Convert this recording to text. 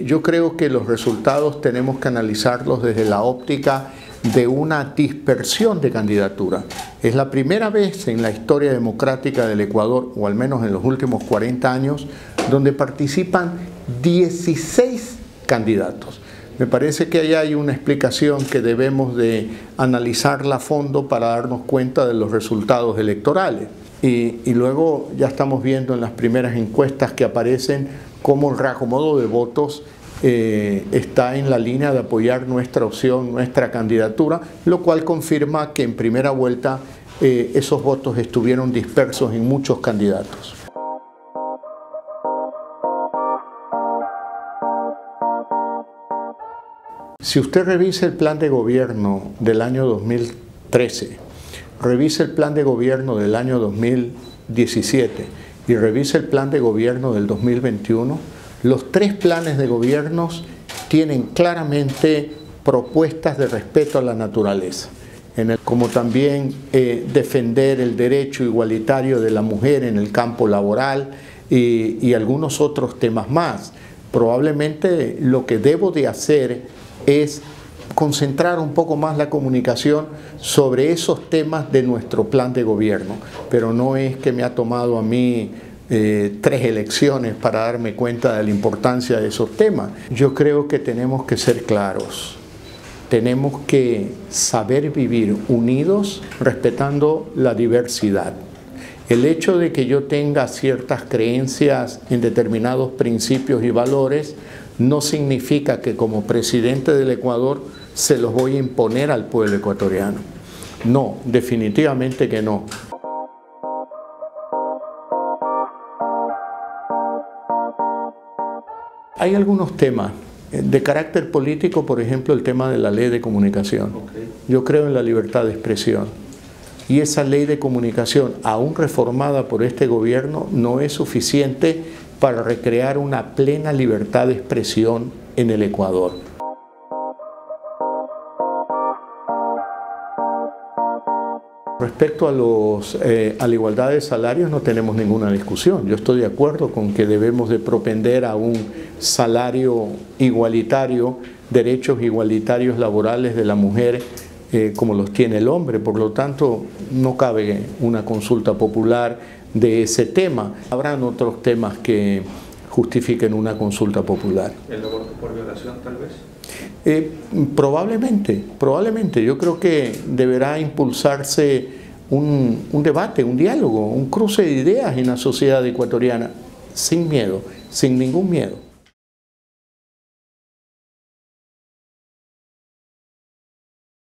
Yo creo que los resultados tenemos que analizarlos desde la óptica de una dispersión de candidatura. Es la primera vez en la historia democrática del Ecuador, o al menos en los últimos 40 años, donde participan 16 candidatos. Me parece que ahí hay una explicación que debemos de analizarla a fondo para darnos cuenta de los resultados electorales. Y, luego ya estamos viendo en las primeras encuestas que aparecen cómo el reacomodo de votos eh, está en la línea de apoyar nuestra opción, nuestra candidatura, lo cual confirma que en primera vuelta eh, esos votos estuvieron dispersos en muchos candidatos. Si usted revisa el plan de gobierno del año 2013, revisa el plan de gobierno del año 2017 y revisa el plan de gobierno del 2021, los tres planes de gobiernos tienen claramente propuestas de respeto a la naturaleza, como también eh, defender el derecho igualitario de la mujer en el campo laboral y, y algunos otros temas más. Probablemente lo que debo de hacer es concentrar un poco más la comunicación sobre esos temas de nuestro plan de gobierno, pero no es que me ha tomado a mí eh, tres elecciones para darme cuenta de la importancia de esos temas. Yo creo que tenemos que ser claros, tenemos que saber vivir unidos respetando la diversidad. El hecho de que yo tenga ciertas creencias en determinados principios y valores no significa que como presidente del Ecuador se los voy a imponer al pueblo ecuatoriano. No, definitivamente que no. Hay algunos temas eh, de carácter político, por ejemplo, el tema de la ley de comunicación. Yo creo en la libertad de expresión. Y esa ley de comunicación, aún reformada por este gobierno, no es suficiente para recrear una plena libertad de expresión en el Ecuador. Respecto a, los, eh, la igualdad de salarios no tenemos ninguna discusión. Yo estoy de acuerdo con que debemos de propender a un salario igualitario, derechos igualitarios laborales de la mujer eh, como los tiene el hombre. Por lo tanto, no cabe una consulta popular de ese tema. Habrán otros temas que justifiquen una consulta popular. ¿El aborto por violación tal vez? Eh, probablemente, probablemente. Yo creo que deberá impulsarse un, un, debate, un diálogo, un cruce de ideas en la sociedad ecuatoriana, sin miedo, sin ningún miedo.